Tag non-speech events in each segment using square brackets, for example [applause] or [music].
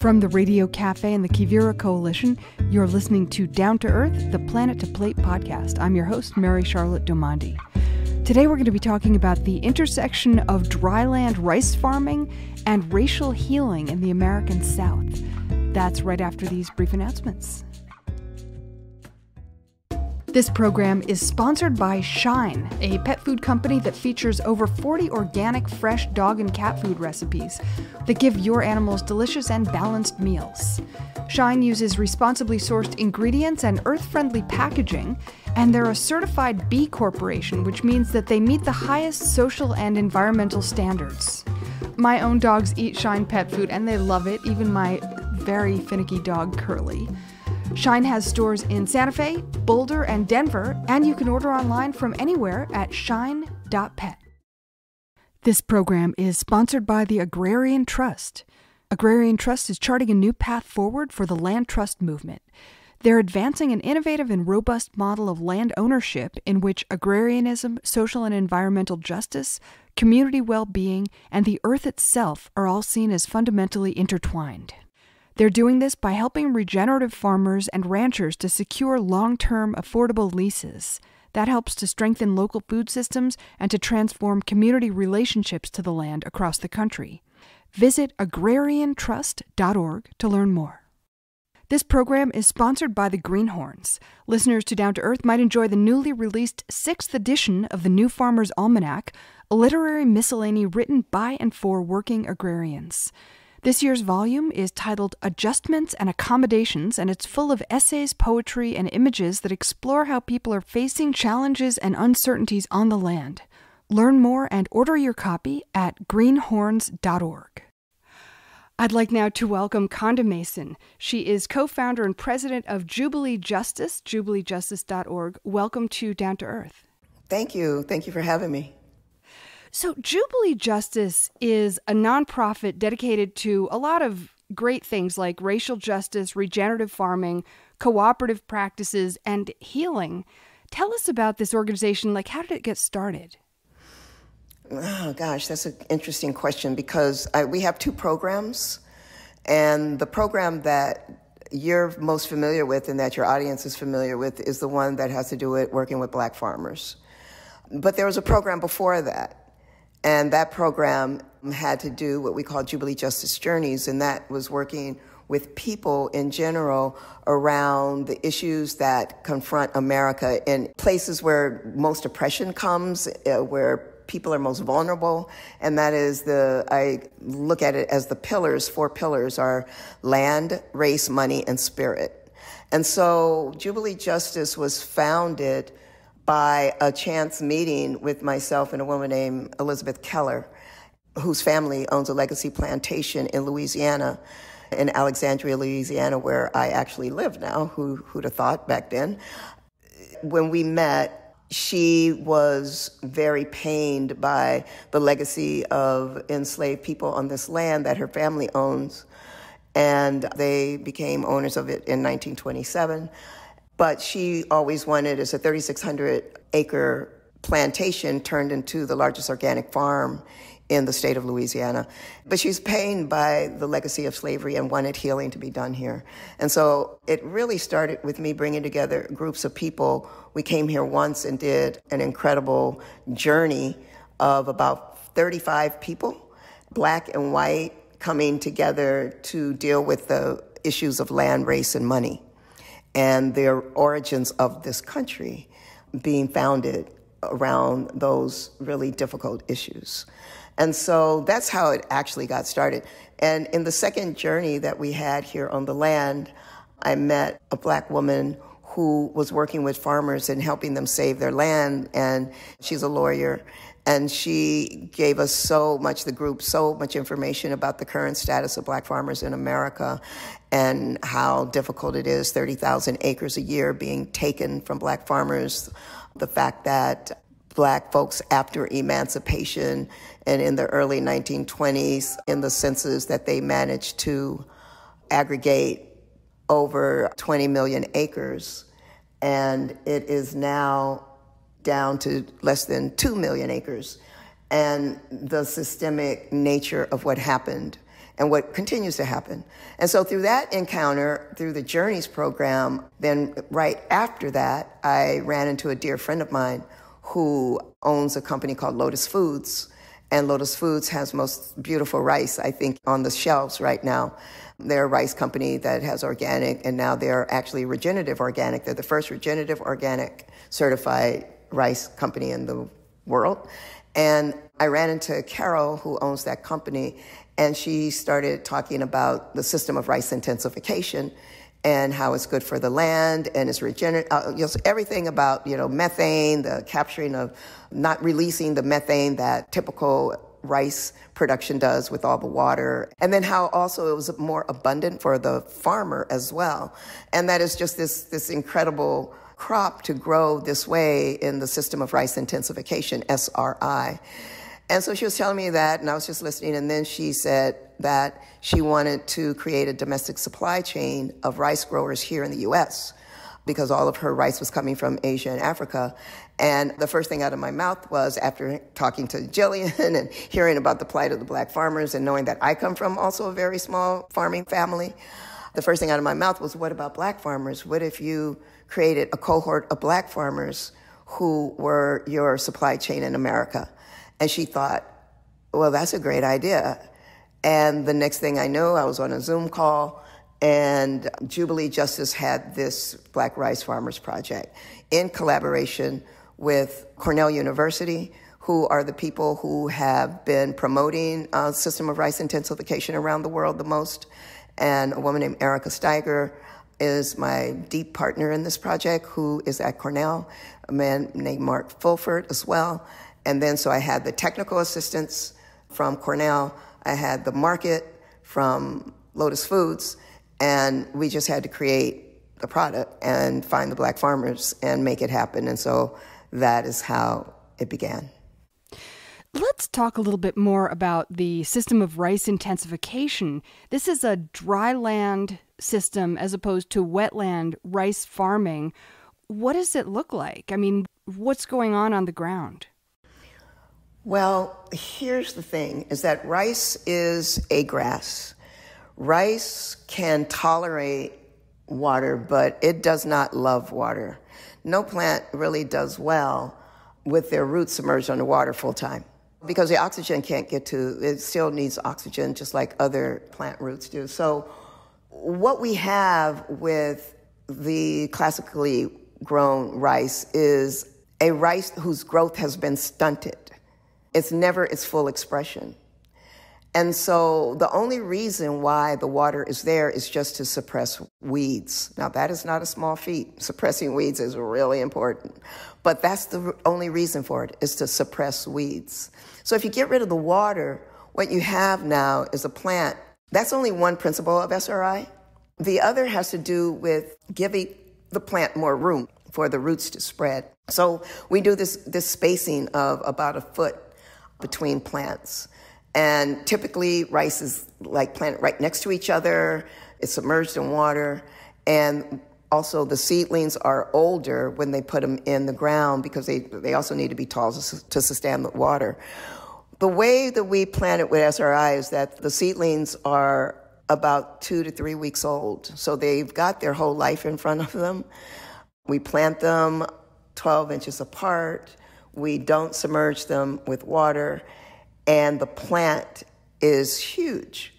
From the Radio Cafe and the Quivira Coalition, you're listening to Down to Earth, the Planet to Plate podcast. I'm your host, Mary Charlotte Domandi. Today we're going to be talking about the intersection of dryland rice farming and racial healing in the American South. That's right after these brief announcements. This program is sponsored by Shine, a pet food company that features over 40 organic, fresh dog and cat food recipes that give your animals delicious and balanced meals. Shine uses responsibly sourced ingredients and earth friendly packaging, and they're a certified B Corporation, which means that they meet the highest social and environmental standards. My own dogs eat Shine pet food and they love it, even my very finicky dog, Curly. Shine has stores in Santa Fe, Boulder, and Denver, and you can order online from anywhere at shine.pet. This program is sponsored by the Agrarian Trust. Agrarian Trust is charting a new path forward for the land trust movement. They're advancing an innovative and robust model of land ownership in which agrarianism, social and environmental justice, community well being, and the earth itself are all seen as fundamentally intertwined. They're doing this by helping regenerative farmers and ranchers to secure long term affordable leases. That helps to strengthen local food systems and to transform community relationships to the land across the country. Visit agrariantrust.org to learn more. This program is sponsored by the Greenhorns. Listeners to Down to Earth might enjoy the newly released sixth edition of the New Farmer's Almanac, a literary miscellany written by and for working agrarians. This year's volume is titled Adjustments and Accommodations, and it's full of essays, poetry, and images that explore how people are facing challenges and uncertainties on the land. Learn more and order your copy at greenhorns.org. I'd like now to welcome Konda Mason. She is co founder and president of Jubilee Justice, jubileejustice.org. Welcome to Down to Earth. Thank you. Thank you for having me. So, Jubilee Justice is a nonprofit dedicated to a lot of great things like racial justice, regenerative farming, cooperative practices, and healing. Tell us about this organization. Like, how did it get started? Oh, gosh, that's an interesting question because I, we have two programs. And the program that you're most familiar with and that your audience is familiar with is the one that has to do with working with black farmers. But there was a program before that and that program had to do what we call Jubilee Justice Journeys, and that was working with people in general around the issues that confront America in places where most oppression comes, uh, where people are most vulnerable, and that is the, I look at it as the pillars, four pillars are land, race, money, and spirit. And so Jubilee Justice was founded by a chance meeting with myself and a woman named Elizabeth Keller, whose family owns a legacy plantation in Louisiana, in Alexandria, Louisiana, where I actually live now. Who, who'd have thought back then? When we met, she was very pained by the legacy of enslaved people on this land that her family owns. And they became owners of it in 1927 but she always wanted as a 3,600 acre plantation turned into the largest organic farm in the state of Louisiana. But she's pained by the legacy of slavery and wanted healing to be done here. And so it really started with me bringing together groups of people. We came here once and did an incredible journey of about 35 people, black and white, coming together to deal with the issues of land, race, and money and the origins of this country being founded around those really difficult issues. And so that's how it actually got started. And in the second journey that we had here on the land, I met a black woman who was working with farmers and helping them save their land. And she's a lawyer. And she gave us so much, the group, so much information about the current status of black farmers in America and how difficult it is 30,000 acres a year being taken from black farmers. The fact that black folks after emancipation and in the early 1920s, in the census, that they managed to aggregate over 20 million acres. And it is now down to less than 2 million acres. And the systemic nature of what happened and what continues to happen. And so through that encounter, through the Journeys program, then right after that, I ran into a dear friend of mine who owns a company called Lotus Foods. And Lotus Foods has most beautiful rice, I think, on the shelves right now. They're a rice company that has organic, and now they're actually regenerative organic. They're the first regenerative organic certified rice company in the world. And I ran into Caryl, who owns that company, and she started talking about the system of rice intensification and how it's good for the land and it's regenerative, uh, everything about, you know, methane, the capturing of, not releasing the methane that typical rice production does with all the water. And then how also it was more abundant for the farmer as well. And that is just this, this incredible crop to grow this way in the system of rice intensification, SRI. And so she was telling me that, and I was just listening. And then she said that she wanted to create a domestic supply chain of rice growers here in the US because all of her rice was coming from Asia and Africa. And the first thing out of my mouth was after talking to Jillian [laughs] and hearing about the plight of the black farmers and knowing that I come from also a very small farming family, the first thing out of my mouth was, what about black farmers? What if you created a cohort of black farmers who were your supply chain in America? And she thought, well, that's a great idea. And the next thing I knew, I was on a Zoom call, and Jubilee Justice had this Black Rice Farmers Project in collaboration with Cornell University, who are the people who have been promoting a system of rice intensification around the world the most. And a woman named Erika Styger is my deep partner in this project, who is at Cornell, a man named Mark Fulford as well. And then, so I had the technical assistance from Cornell, I had the market from Lotus Foods, and we just had to create the product and find the black farmers and make it happen. And so that is how it began. Let's talk a little bit more about the system of rice intensification. This is a dry land system as opposed to wetland rice farming. What does it look like? I mean, what's going on on the ground? Well, here's the thing is that rice is a grass. Rice can tolerate water, but it does not love water. No plant really does well with their roots submerged underwater full time because the oxygen can't get to it still needs oxygen just like other plant roots do. So what we have with the classically grown rice is a rice whose growth has been stunted. It's never its full expression. And so the only reason why the water is there is just to suppress weeds. Now, that is not a small feat. [laughs] Suppressing weeds is really important. But that's the only reason for it, is to suppress weeds. So if you get rid of the water, what you have now is a plant. That's only one principle of SRI. The other has to do with giving the plant more room for the roots to spread. So we do this, this spacing of about a foot between plants. And typically, rice is like planted right next to each other, it's submerged in water. And also, the seedlings are older when they put them in the ground because they, they also need to be tall to, to sustain the water. The way that we plant it with SRI is that the seedlings are about two to three weeks old. So they've got their whole life in front of them. We plant them 12 inches apart. We don't submerge them with water, and the plant is huge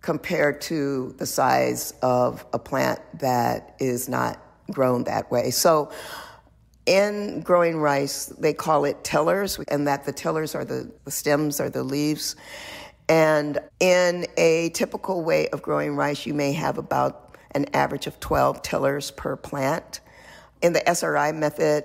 compared to the size of a plant that is not grown that way. So, in growing rice, they call it tillers, and that the tillers are the, the stems or the leaves. And in a typical way of growing rice, you may have about an average of 12 tillers per plant. In the SRI method,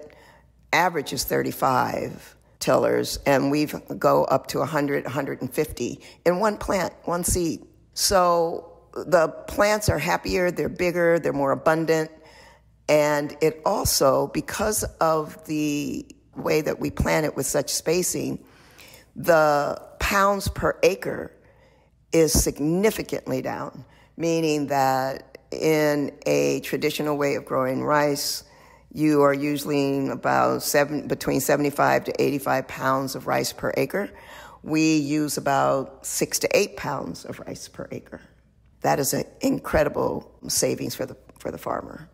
average is 35 tillers, and we go up to 100, 150 in one plant, one seed. So the plants are happier, they're bigger, they're more abundant, and it also, because of the way that we plant it with such spacing, the pounds per acre is significantly down, meaning that in a traditional way of growing rice, you are usually about seven, between 75 to 85 pounds of rice per acre. we use about six to eight pounds of rice per acre. That is an incredible savings for the, for the farmer.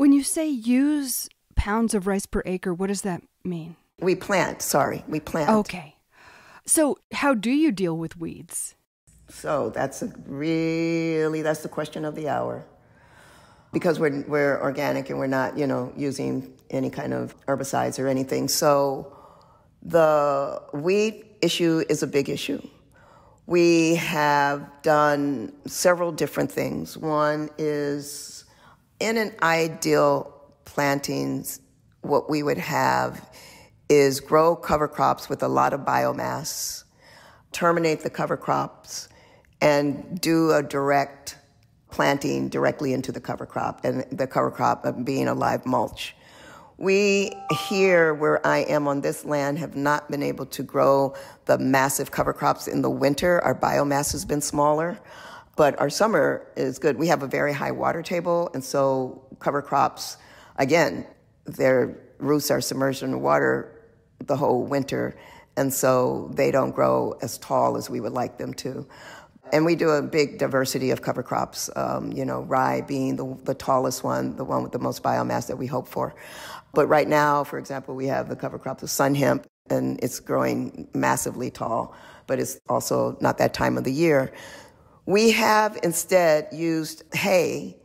When you say use pounds of rice per acre, what does that mean? We plant, sorry, we plant. Okay. So, how do you deal with weeds? So, that's a really that's the question of the hour. Because we're we're organic and we're not, you know, using any kind of herbicides or anything. So, the weed issue is a big issue. We have done several different things. One is in an ideal plantings, what we would have is grow cover crops with a lot of biomass, terminate the cover crops, and do a direct planting directly into the cover crop, and the cover crop being a live mulch. We here, where I am on this land, have not been able to grow the massive cover crops in the winter. Our biomass has been smaller, but our summer is good. We have a very high water table, and so cover crops, again, their roots are submerged in water the whole winter, and so they don't grow as tall as we would like them to. And we do a big diversity of cover crops, um, you know, rye being the, the tallest one, the one with the most biomass that we hope for. But right now, for example, we have the cover crop of sun hemp, and it's growing massively tall, but it's also not that time of the year. We have instead used hay.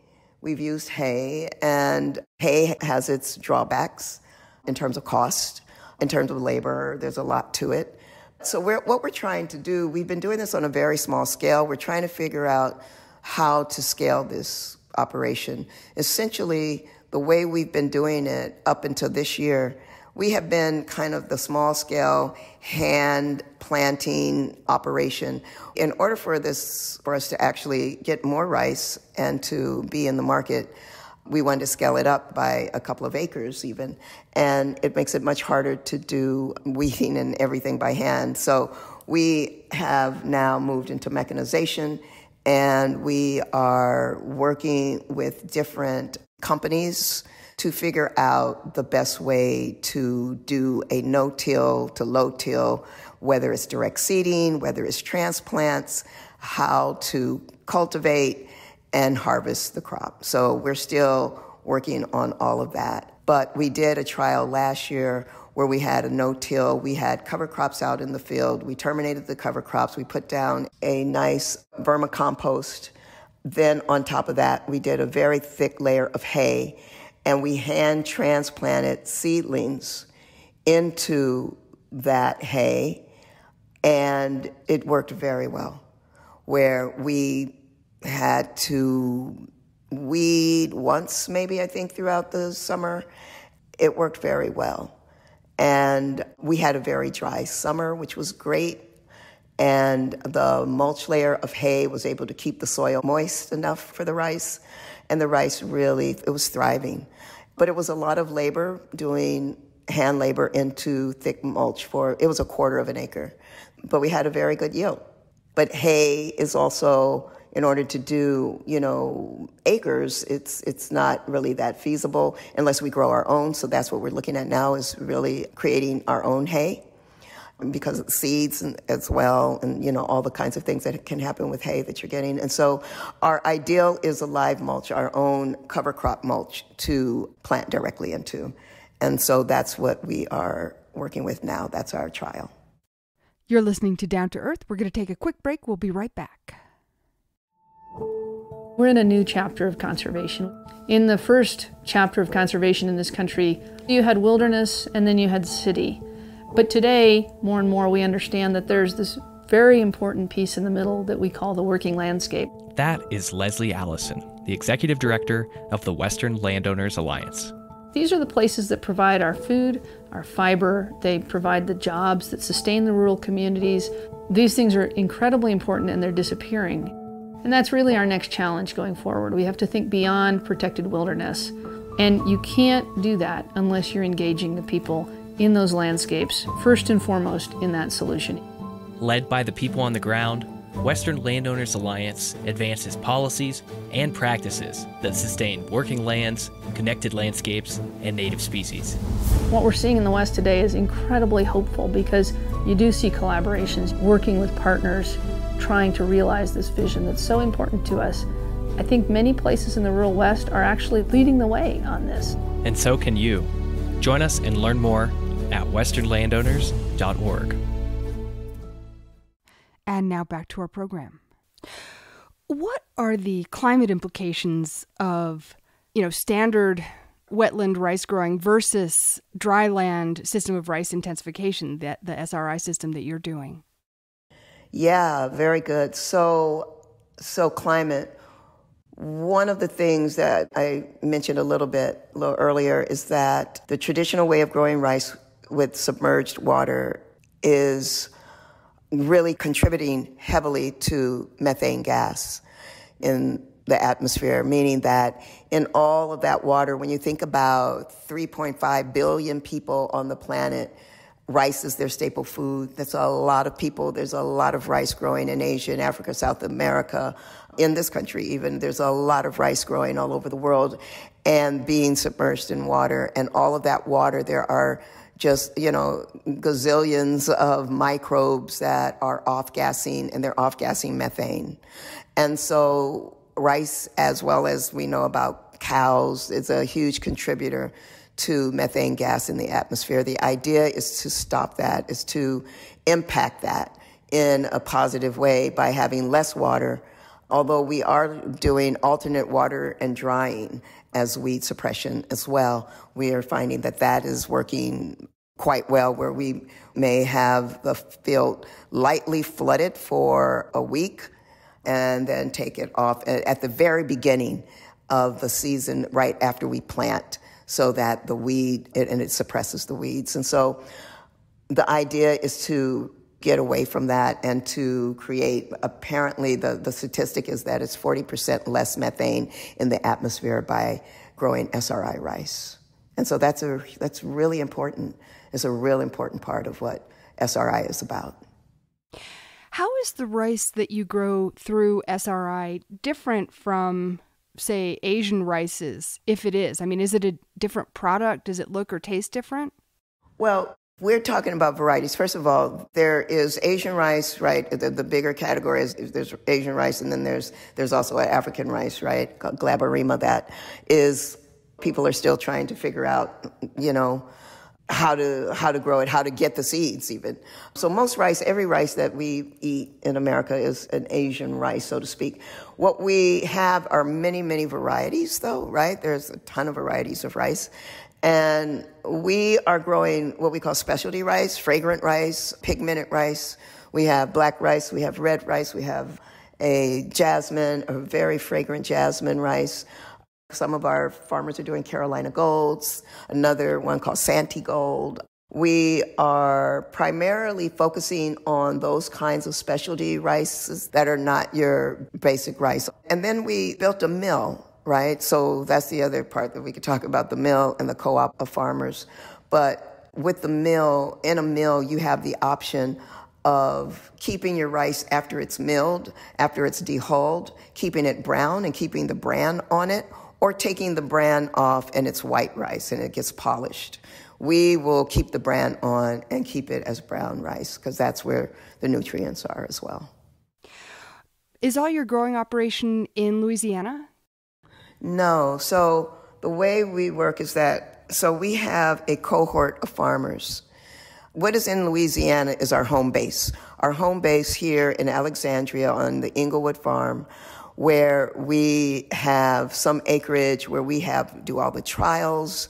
We've used hay, and hay has its drawbacks in terms of cost, in terms of labor. There's a lot to it. So, we're, what we're trying to do, we've been doing this on a very small scale. We're trying to figure out how to scale this operation. Essentially, the way we've been doing it up until this year, we have been kind of the small scale hand planting operation. In order for this, for us to actually get more rice and to be in the market, we wanted to scale it up by a couple of acres even. And it makes it much harder to do weeding and everything by hand. So we have now moved into mechanization and we are working with different companies to figure out the best way to do a no till to low till, whether it's direct seeding, whether it's transplants, how to cultivate and harvest the crop. So we're still working on all of that. But we did a trial last year where we had a no till. We had cover crops out in the field. We terminated the cover crops. We put down a nice vermicompost then on top of that, we did a very thick layer of hay and we hand transplanted seedlings into that hay and it worked very well where we had to weed once maybe i think throughout the summer. It worked very well. And we had a very dry summer which was great and the mulch layer of hay was able to keep the soil moist enough for the rice and the rice really it was thriving but it was a lot of labor doing hand labor into thick mulch for it was a quarter of an acre. But we had a very good yield. But hay is also in order to do you know acres it's it's not really that feasible unless we grow our own. So that's what we're looking at now is really creating our own hay because of seeds and, as well, and you know all the kinds of things that can happen with hay that you're getting. And so, our ideal is a live mulch, our own cover crop mulch to plant directly into, and so that's what we are working with now. That's our trial. You're listening to Down to Earth. We're going to take a quick break. We'll be right back. We're in a new chapter of conservation. In the first chapter of conservation in this country, you had wilderness and then you had city. But today, more and more, we understand that there's this very important piece in the middle that we call the working landscape. That is Lesli Allison, the executive director of the Western Landowners Alliance. These are the places that provide our food, our fiber, they provide the jobs that sustain the rural communities. These things are incredibly important and they're disappearing. And that's really our next challenge going forward. We have to think beyond protected wilderness. And you can't do that unless you're engaging the people in those landscapes, first and foremost in that solution. Led by the people on the ground, Western Landowners Alliance advances policies and practices that sustain working lands, connected landscapes, and native species. What we're seeing in the West today is incredibly hopeful because you do see collaborations, working with partners, trying to realize this vision that's so important to us. I think many places in the rural West are actually leading the way on this. And so can you. Join us and learn more at westernlandowners.org. And now back to our program. What are the climate implications of, you know, standard wetland rice growing versus dryland system of rice intensification, that the SRI system that you're doing? Yeah, very good. So, so climate. One of the things that I mentioned a little bit a little earlier is that the traditional way of growing rice with submerged water is really contributing heavily to methane gas in the atmosphere, meaning that in all of that water, when you think about 3.5 billion people on the planet, rice is their staple food. That's a lot of people. There's a lot of rice growing in Asia and Africa, South America, in this country even. There's a lot of rice growing all over the world and being submerged in water. And all of that water, there are just, you know, gazillions of microbes that are off gassing and they're off gassing methane. And so rice, as well as we know about cows, is a huge contributor to methane gas in the atmosphere. The idea is to stop that, is to impact that in a positive way by having less water, although we are doing alternate water and drying as weed suppression as well. We are finding that that is working quite well where we may have the field lightly flooded for a week and then take it off at the very beginning of the season right after we plant so that the weed and it suppresses the weeds and so the idea is to get away from that and to create apparently the, the statistic is that it's 40% less methane in the atmosphere by growing SRI rice. And so that's a that's really important. It's a real important part of what SRI is about. How is the rice that you grow through SRI different from say Asian rices if it is? I mean, is it a different product? Does it look or taste different? Well, we're talking about varieties. First of all, there is Asian rice, right? The, the bigger category is there's Asian rice, and then there's there's also African rice, right? Glaberrima. That is people are still trying to figure out, you know, how to how to grow it, how to get the seeds even. So most rice, every rice that we eat in America is an Asian rice, so to speak. What we have are many, many varieties though, right? There's a ton of varieties of rice. And we are growing what we call specialty rice, fragrant rice, pigmented rice. We have black rice, we have red rice, we have a jasmine, a very fragrant jasmine rice. Some of our farmers are doing Carolina Golds, another one called Santee Gold. We are primarily focusing on those kinds of specialty rices that are not your basic rice. And then we built a mill right? So that's the other part that we could talk about the mill and the co op of farmers. But with the mill, in a mill, you have the option of keeping your rice after it's milled, after it's dehulled, keeping it brown and keeping the bran on it, or taking the bran off and it's white rice and it gets polished. We will keep the bran on and keep it as brown rice because that's where the nutrients are as well. Is all your growing operation in Louisiana? No. So the way we work is that so we have a cohort of farmers. What is in Louisiana is our home base. Our home base here in Alexandria on the Englewood farm, where we have some acreage where we have do all the trials.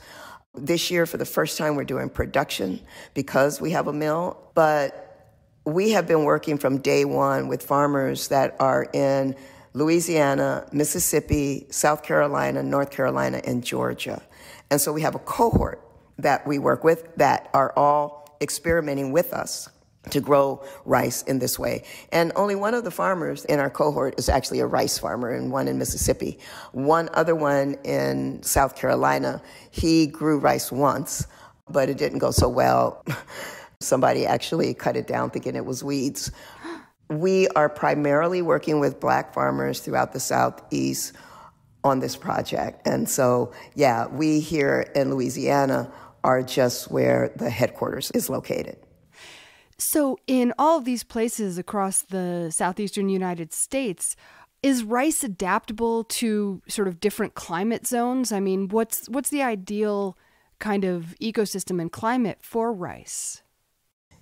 This year, for the first time, we're doing production because we have a mill. But we have been working from day one with farmers that are in Louisiana, Mississippi, South Carolina, North Carolina, and Georgia. And so we have a cohort that we work with that are all experimenting with us to grow rice in this way. And only one of the farmers in our cohort is actually a rice farmer, and one in Mississippi. One other one in South Carolina, he grew rice once, but it didn't go so well. [laughs] Somebody actually cut it down thinking it was weeds. We are primarily working with black farmers throughout the Southeast on this project. And so, yeah, we here in Louisiana are just where the headquarters is located. So, in all of these places across the southeastern United States, is rice adaptable to sort of different climate zones? I mean, what's what's the ideal kind of ecosystem and climate for rice?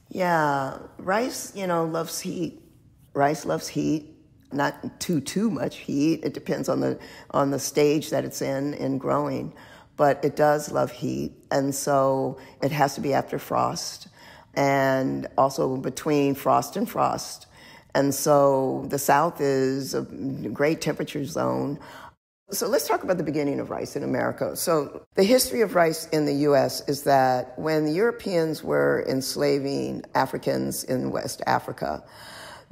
Yeah, rice, you know, loves heat. Rice loves heat, not too too much heat. It depends on the on the stage that it's in in growing, but it does love heat, and so it has to be after frost, and also between frost and frost. And so the South is a great temperature zone. So let's talk about the beginning of rice in America. So the history of rice in the U.S. is that when the Europeans were enslaving Africans in West Africa,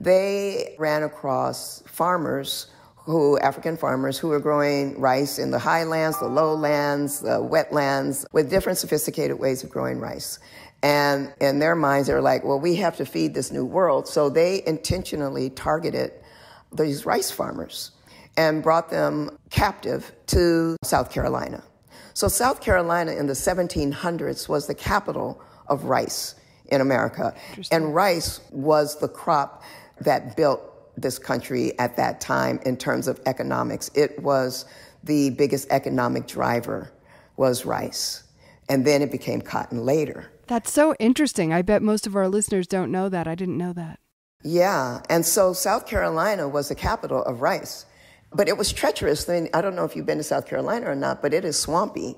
they ran across farmers who African farmers who were growing rice in the highlands, the lowlands, the wetlands, with different sophisticated ways of growing rice. And in their minds, they were like, well, we have to feed this new world. So they intentionally targeted these rice farmers and brought them captive to South Carolina. So South Carolina in the 1700s was the capital of rice in America. And rice was the crop that built this country at that time in terms of economics. It was the biggest economic driver was rice. And then it became cotton later. That's so interesting. I bet most of our listeners don't know that. I didn't know that. Yeah, and so South Carolina was the capital of rice. But it was treacherous. I, mean, I don't know if you've been to South Carolina or not, but it is swampy.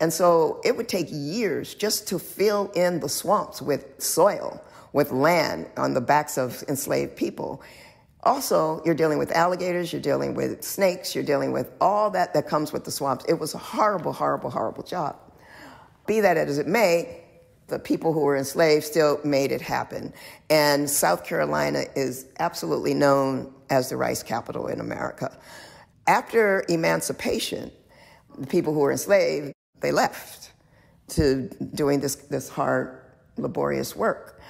And so it would take years just to fill in the swamps with soil, with land on the backs of enslaved people. Also, you're dealing with alligators, you're dealing with snakes, you're dealing with all that that comes with the swamps. It was a horrible, horrible, horrible job. Be that as it may, the people who were enslaved still made it happen. And South Carolina is absolutely known as the rice capital in America. After emancipation, the people who were enslaved, they left to doing this, this hard, laborious work.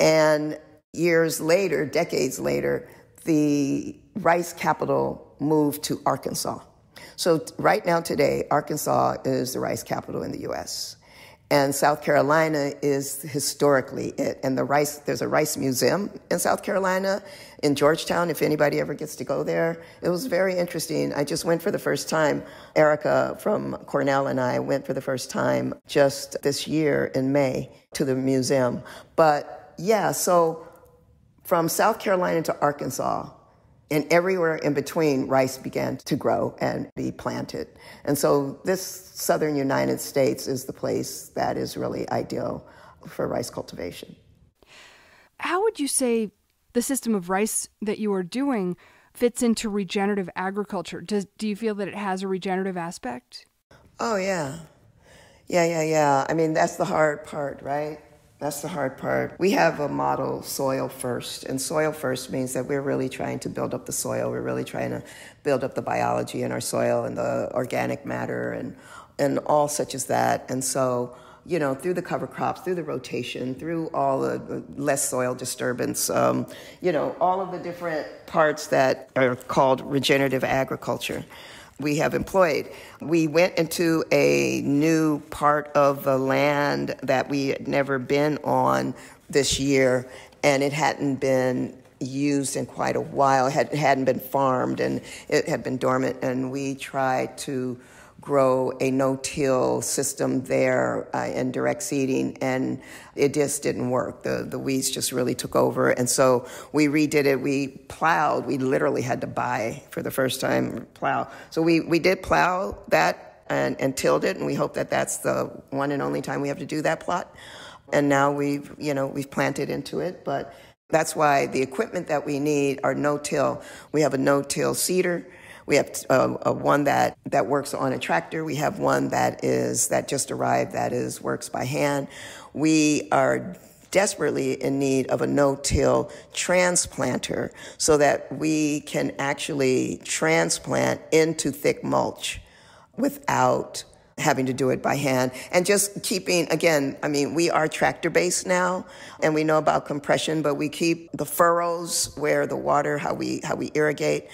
And years later, decades later, the rice capital moved to Arkansas. So right now today, Arkansas is the rice capital in the U.S. And South Carolina is historically it. And the rice, there's a rice museum in South Carolina, in Georgetown, if anybody ever gets to go there. It was very interesting. I just went for the first time. Erika from Cornell and I went for the first time just this year in May to the museum. But yeah, so from South Carolina to Arkansas, and everywhere in between, rice began to grow and be planted. And so, this southern United States is the place that is really ideal for rice cultivation. How would you say the system of rice that you are doing fits into regenerative agriculture? Does, do you feel that it has a regenerative aspect? Oh, yeah. Yeah, yeah, yeah. I mean, that's the hard part, right? That's the hard part. We have a model soil first, and soil first means that we're really trying to build up the soil. We're really trying to build up the biology in our soil and the organic matter and and all such as that. And so, you know, through the cover crops, through the rotation, through all the less soil disturbance, um, you know, all of the different parts that are called regenerative agriculture we have employed. We went into a new part of the land that we had never been on this year, and it hadn't been used in quite a while. It, had, hadn't been farmed, and it had been dormant, and we tried to grow a no-till system there uh, and direct seeding, and it just didn't work. The the weeds just really took over, and so we redid it. We plowed. We literally had to buy for the first time plow. So we we did plow that and, and tilled it, and we hope that that's the one and only time we have to do that plot. And now we've you know we've planted into it, but that's why the equipment that we need are no-till. We have a no-till seeder we have uh, a one that, that works on a tractor. We have one that is that just arrived that is works by hand. We are desperately in need of a no-till transplanter so that we can actually transplant into thick mulch without having to do it by hand and just keeping again i mean we are tractor based now and we know about compression but we keep the furrows where the water how we how we irrigate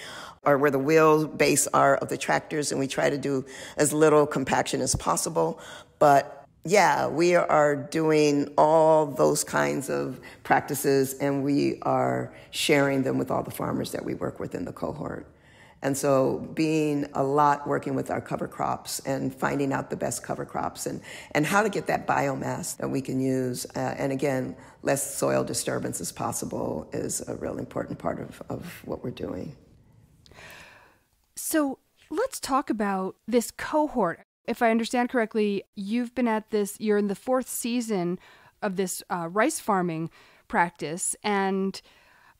or where the wheel base are of the tractors, and we try to do as little compaction as possible. But Yeah, we are doing all those kinds of practices and we are sharing them with all the farmers that we work with in the cohort. And so being a lot working with our cover crops and finding out the best cover crops and, and how to get that biomass that we can use. Uh, and again, less soil disturbance as possible is a real important part of, of what we're doing. So let's talk about this cohort. If I understand correctly, you've been at this, you're in the fourth season of this uh, rice farming practice. And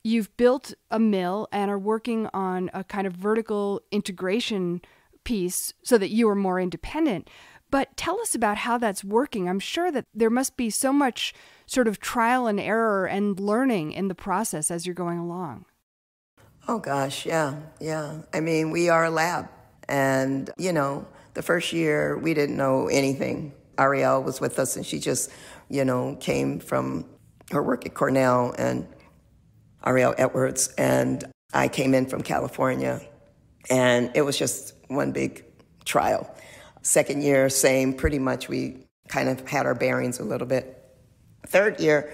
you've built a mill and are working on a kind of vertical integration piece so that you are more independent. But tell us about how that's working. I'm sure that there must be so much sort of trial and error and learning in the process as you're going along. Oh, gosh, yeah, yeah. I mean, we are a lab. And, you know, the first year we didn't know anything. Ariel was with us and she just, you know, came from her work at Cornell and Ariel Edwards, and I came in from California, and it was just one big trial. Second year, same, pretty much. We kind of had our bearings a little bit. Third year,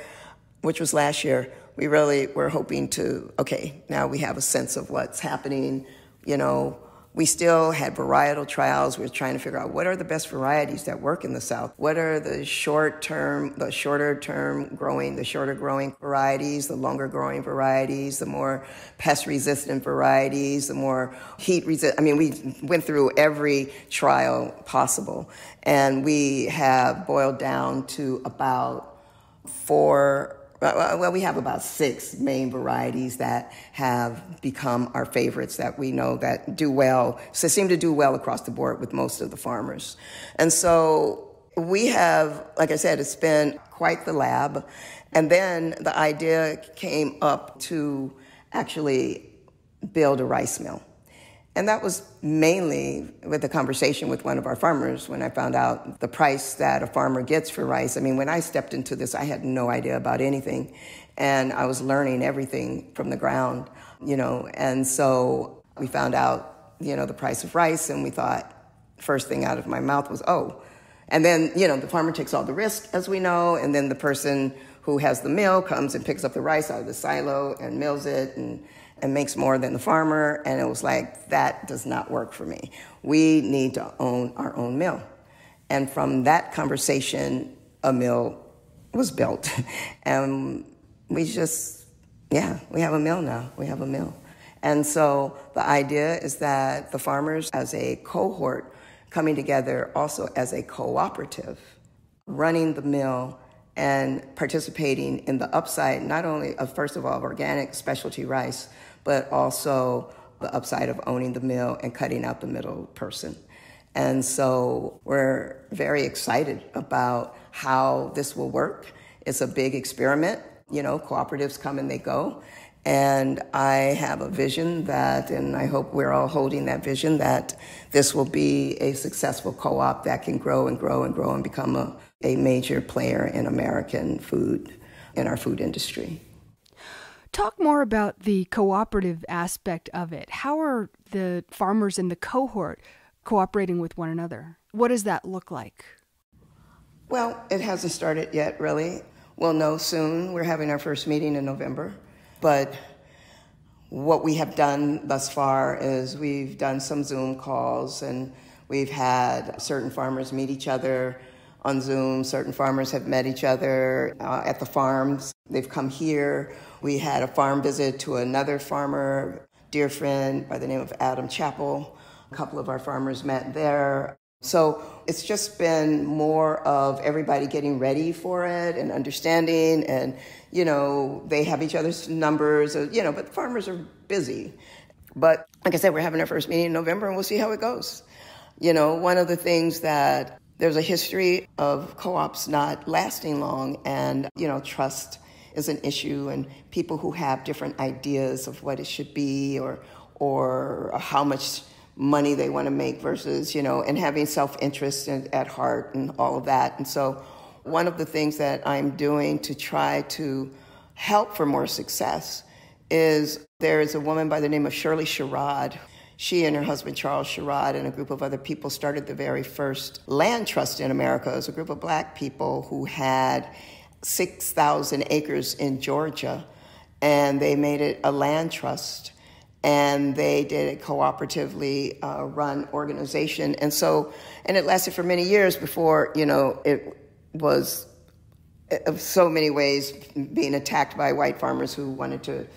which was last year, we really were hoping to, okay, now we have a sense of what's happening, you know, we still had varietal trials. We were trying to figure out what are the best varieties that work in the South. What are the short term, the shorter term growing, the shorter growing varieties, the longer growing varieties, the more pest resistant varieties, the more heat resistant. I mean, we went through every trial possible, and we have boiled down to about four Uh, well, we have about six main varieties that have become our favorites that we know that do well, so seem to do well across the board with most of the farmers. And so we have, like I said, it's been quite the lab. And then the idea came up to actually build a rice mill. And that was mainly with a conversation with one of our farmers when I found out the price that a farmer gets for rice. I mean, when I stepped into this, I had no idea about anything. And I was learning everything from the ground, you know. And so we found out, you know, the price of rice, and we thought, first thing out of my mouth was, oh. And then, you know, the farmer takes all the risk, as we know, and then the person who has the mill comes and picks up the rice out of the silo and mills it and and makes more than the farmer. And it was like, that does not work for me. We need to own our own mill. And from that conversation, a mill was built. [laughs] and we just, yeah, we have a mill now. We have a mill. And so the idea is that the farmers, as a cohort, coming together also as a cooperative, running the mill and participating in the upside, not only of, first of all, organic specialty rice, but also the upside of owning the mill and cutting out the middle person. And so we're very excited about how this will work. It's a big experiment. You know, cooperatives come and they go. And I have a vision that, and I hope we're all holding that vision, that this will be a successful co op that can grow and grow and grow and become a, a major player in American food, in our food industry. Talk more about the cooperative aspect of it. How are the farmers in the cohort cooperating with one another? What does that look like? Well, it hasn't started yet, really. We'll know soon. We're having our first meeting in November. But what we have done thus far is we've done some Zoom calls and we've had certain farmers meet each other on Zoom. Certain farmers have met each other uh, at the farms. They've come here. We had a farm visit to another farmer, dear friend by the name of Adam Chappell. A couple of our farmers met there. So it's just been more of everybody getting ready for it and understanding, and you know they have each other's numbers, uh, you know. But farmers are busy. But like I said, we're having our first meeting in November, and we'll see how it goes. You know, one of the things that there's a history of co-ops not lasting long, and you know, trust is an issue, and people who have different ideas of what it should be or or how much money they want to make versus you know, and having self-interest at heart and all of that. And so, one of the things that I'm doing to try to help for more success is there is a woman by the name of Shirley Sherrod. She and her husband Charles Sherrod and a group of other people started the very first land trust in America. Was a group of black people who had 6,000 acres in Georgia, and they made it a land trust. And they did a cooperatively uh, run organization. And so, and it lasted for many years before, you know, it was of so many ways being attacked by white farmers who wanted to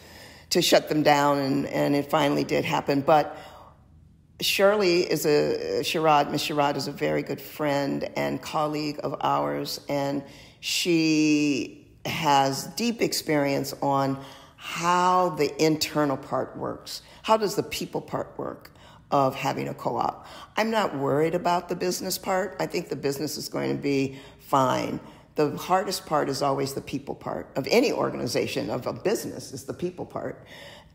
to shut them down, and, and it finally did happen. But Shirley is a Sherrod. Miss Sherrod is a very good friend and colleague of ours, and she has deep experience on how the internal part works. How does the people part work? Of having a co op. I'm not worried about the business part. I think the business is going to be fine the hardest part is always the people part of any organization, of a business, is the people part.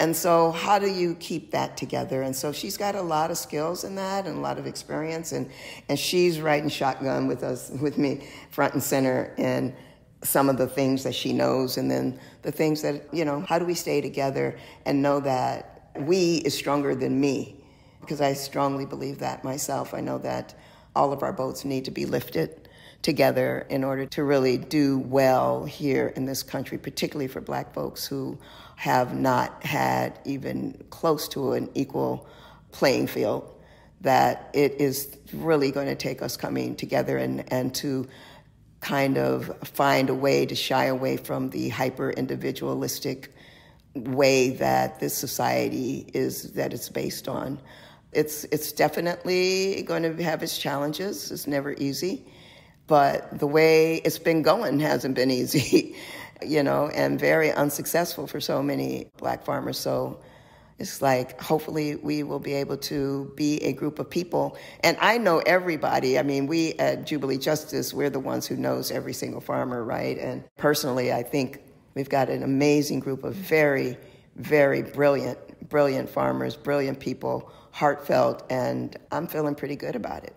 And so, how do you keep that together? And so, she's got a lot of skills in that and a lot of experience. And, and she's riding shotgun with us, with me, front and center in some of the things that she knows. And then the things that, you know, how do we stay together and know that we is stronger than me? Because I strongly believe that myself. I know that all of our boats need to be lifted together in order to really do well here in this country, particularly for black folks who have not had even close to an equal playing field. That it is really going to take us coming together and, and to kind of find a way to shy away from the hyper individualistic way that this society is that it's based on. It's it's definitely going to have its challenges. It's never easy but the way it's been going hasn't been [laughs] easy, you know, and very unsuccessful for so many black farmers. So it's like hopefully we will be able to be a group of people. And i know everybody. I mean we at jubilee justice we're the ones who knows every single farmer right? And personally i think we've got an amazing group of very very brilliant brilliant farmers brilliant people heartfelt and i'm feeling pretty good about it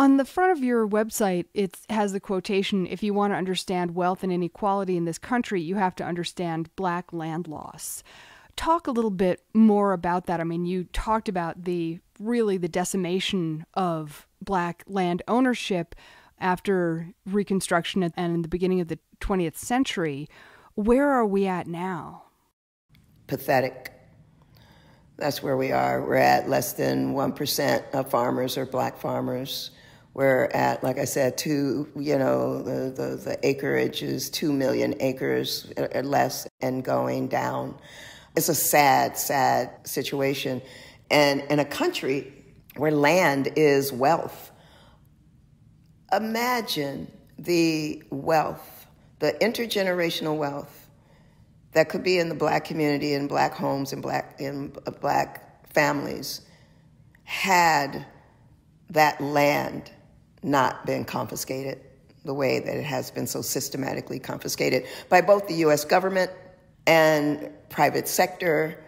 on the front of your website, it has the quotation If you want to understand wealth and inequality in this country, you have to understand black land loss. Talk a little bit more about that. I mean, you talked about the really the decimation of black land ownership after Reconstruction and in the beginning of the 20th century. Where are we at now? Pathetic. That's where we are. We're at less than 1% of farmers are black farmers. We're at, like I said, two, you know, the, the, the acreage is two million acres or less and going down. It's a sad, sad situation. And in a country where land is wealth, imagine the wealth, the intergenerational wealth that could be in the black community, in black homes, in black, in uh, black families, had that land not been confiscated the way that it has been so systematically confiscated by both the US government and private sector,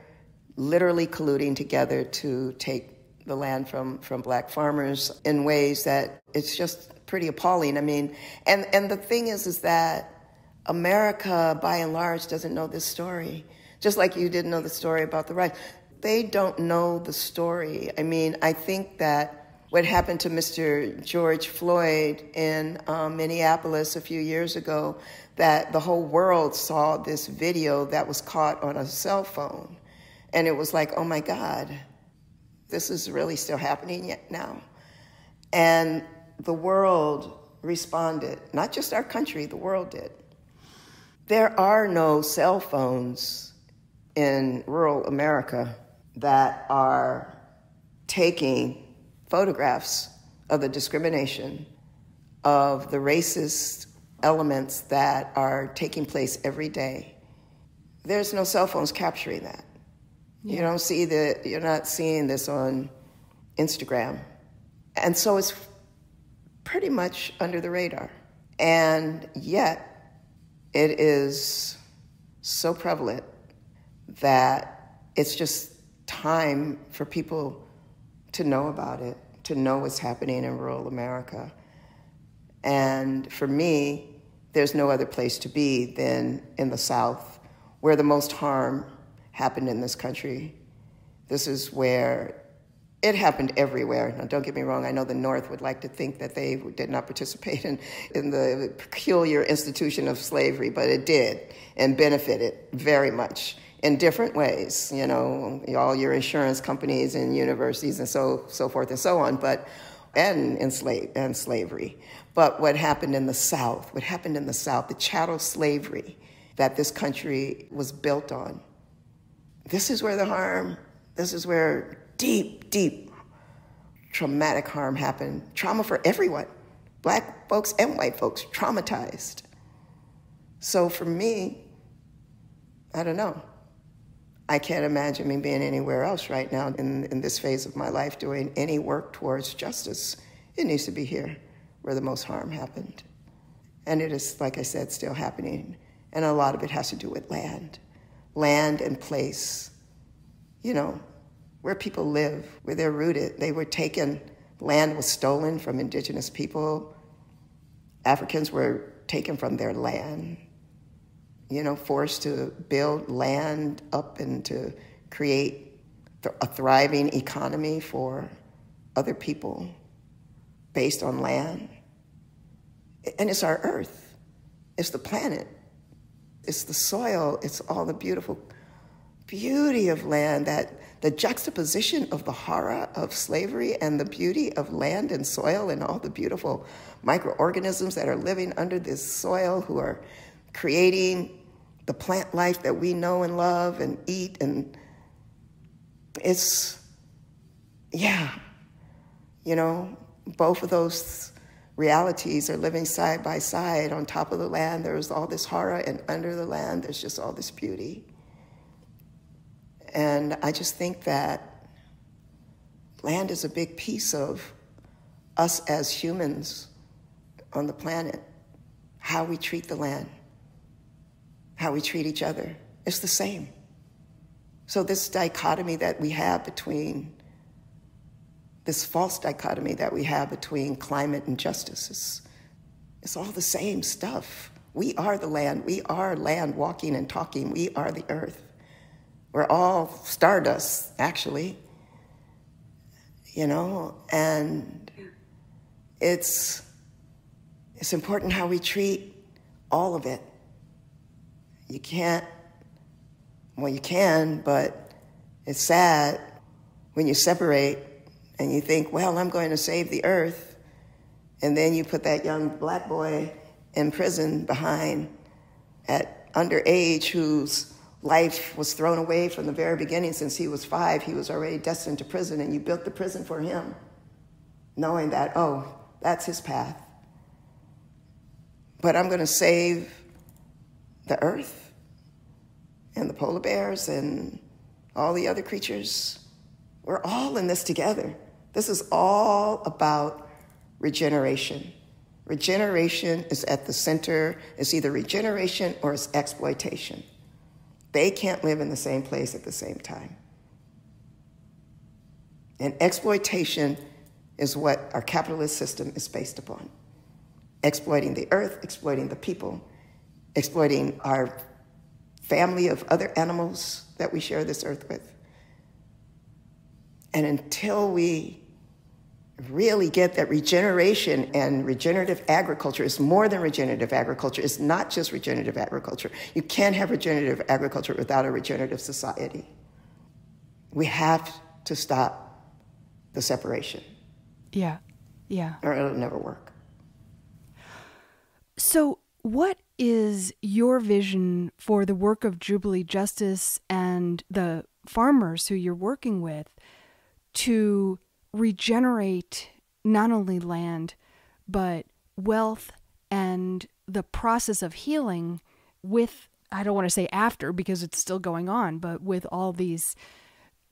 literally colluding together to take the land from, from black farmers in ways that it's just pretty appalling. I mean, and, and the thing is, is that America, by and large, doesn't know this story. Just like you didn't know the story about the right. They don't know the story. I mean, I think that what happened to Mr. George Floyd in um, Minneapolis a few years ago, that the whole world saw this video that was caught on a cell phone. And it was like, oh my God, this is really still happening yet now. And the world responded, not just our country, the world did. There are no cell phones in rural America that are taking photographs of the discrimination, of the racist elements that are taking place every day. There's no cell phones capturing that. Yeah. You don't see the, you're not seeing this on Instagram. And so it's pretty much under the radar. And yet, it is so prevalent that it's just time for people to know about it, to know what's happening in rural America. And for me, there's no other place to be than in the South, where the most harm happened in this country. This is where it happened everywhere. Now, don't get me wrong, I know the North would like to think that they did not participate [laughs] in, in the peculiar institution of slavery, but it did and benefited very much in different ways, you know, all your insurance companies and universities and so, so forth and so on, but, and, in and slavery. But what happened in the South, what happened in the South, the chattel slavery that this country was built on, this is where the harm, this is where deep, deep traumatic harm happened. Trauma for everyone, black folks and white folks, traumatized. So for me, I don't know. I can't imagine me being anywhere else right now in, in this phase of my life doing any work towards justice. It needs to be here where the most harm happened. And it is, like I said, still happening. And a lot of it has to do with land, land and place. You know, where people live, where they're rooted. They were taken, land was stolen from indigenous people. Africans were taken from their land, you know, forced to build land up and to create a thriving economy for other people based on land. And it's our earth, it's the planet, it's the soil, it's all the beautiful beauty of land that the juxtaposition of the horror of slavery and the beauty of land and soil and all the beautiful microorganisms that are living under this soil who are creating the plant life that we know and love and eat and it's yeah you know both of those realities are living side by side. On top of the land there's all this horror and under the land there's just all this beauty. And I just think that land is a big piece of us as humans on the planet, how we treat the land, how we treat each other. It's the same. So, this dichotomy that we have between, this false dichotomy that we have between climate and justice is, it's all the same stuff. We are the land. We are land walking and talking. We are the earth. We're all stardust, actually. You know, and it's it's important how we treat all of it. You can't well you can, but it's sad when you separate and you think, well, I'm going to save the earth, and then you put that young black boy in prison behind at underage who's life was thrown away from the very beginning. Since he was five, he was already destined to prison, and you built the prison for him, knowing that, oh, that's his path. But I'm going to save the earth and the polar bears and all the other creatures. We're all in this together. This is all about regeneration. Regeneration is at the center, it's either regeneration or it's exploitation. They can't live in the same place at the same time. And exploitation is what our capitalist system is based upon exploiting the earth, exploiting the people, exploiting our family of other animals that we share this earth with. And until we really get that regeneration and regenerative agriculture is more than regenerative agriculture. It's not just regenerative agriculture. You can't have regenerative agriculture without a regenerative society. We have to stop the separation. Yeah, yeah. Or it'll never work. So, what is your vision for the work of Jubilee Justice and the farmers who you're working with to regenerate not only land, but wealth and the process of healing with, I don't want to say after because it's still going on, but with all these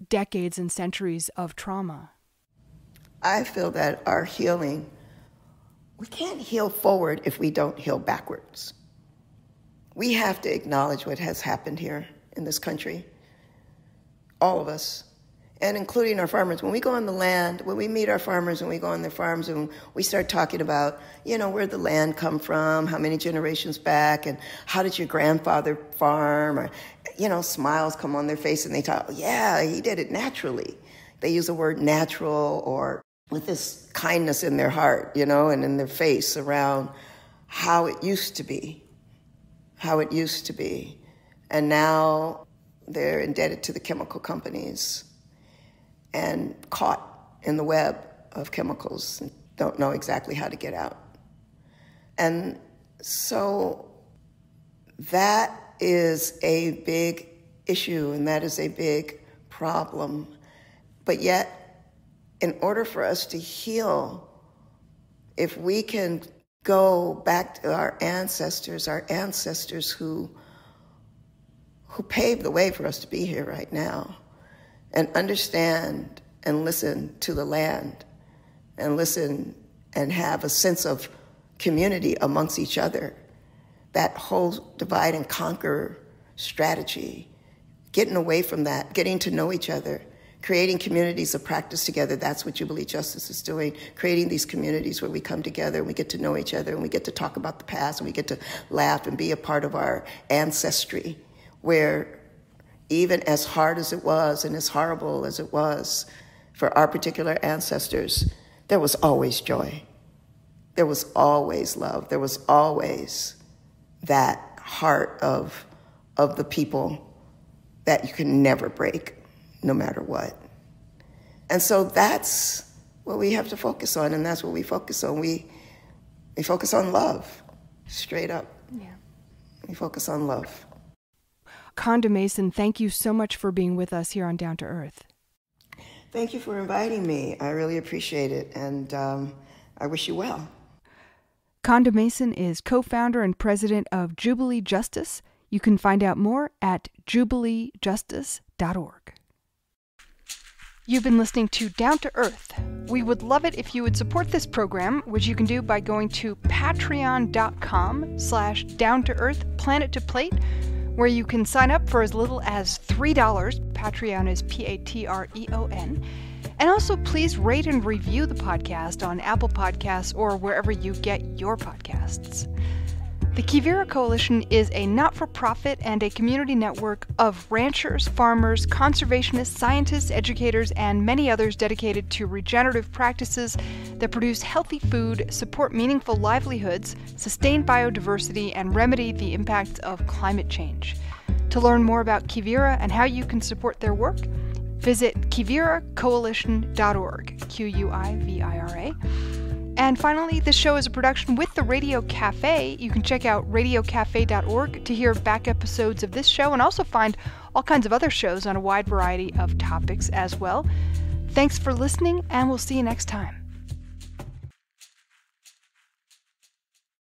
decades and centuries of trauma? I feel that our healing, we can't heal forward if we don't heal backwards. We have to acknowledge what has happened here in this country, all of us, and including our farmers. When we go on the land, when we meet our farmers and we go on their farms and we start talking about, you know, where the land come from, how many generations back, and how did your grandfather farm, or, you know, smiles come on their face and they talk, yeah, he did it naturally. They use the word natural or with this kindness in their heart, you know, and in their face around how it used to be, how it used to be. And now they're indebted to the chemical companies and caught in the web of chemicals and don't know exactly how to get out. And so that is a big issue and that is a big problem. But yet, in order for us to heal, if we can go back to our ancestors, our ancestors who, who paved the way for us to be here right now, and understand and listen to the land and listen and have a sense of community amongst each other. That whole divide and conquer strategy, getting away from that, getting to know each other, creating communities of practice together. That's what Jubilee Justice is doing. Creating these communities where we come together and we get to know each other and we get to talk about the past and we get to laugh and be a part of our ancestry, where even as hard as it was and as horrible as it was for our particular ancestors, there was always joy. There was always love. There was always that heart of, of the people that you can never break, no matter what. And so that's what we have to focus on, and that's what we focus on. We, we focus on love, straight up. Yeah. We focus on love. Konda Mason, thank you so much for being with us here on Down to Earth. Thank you for inviting me. I really appreciate it, and um, I wish you well. Konda Mason is co founder and president of Jubilee Justice. You can find out more at jubileejustice.org. You've been listening to Down to Earth. We would love it if you would support this program, which you can do by going to patreon.com slash down to earth planet to plate where you can sign up for as little as $3. Patreon is P A T R E O N. And also, please rate and review the podcast on Apple Podcasts or wherever you get your podcasts. The Quivira Coalition is a not for profit and a community network of ranchers, farmers, conservationists, scientists, educators, and many others dedicated to regenerative practices that produce healthy food, support meaningful livelihoods, sustain biodiversity, and remedy the impacts of climate change. To learn more about Quivira and how you can support their work, visit quiviracoalition.org, Q U I V I R A. And finally, this show is a production with the Radio Cafe. You can check out radiocafe.org to hear back episodes of this show and also find all kinds of other shows on a wide variety of topics as well. Thanks for listening, and we'll see you next time.